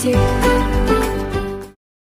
take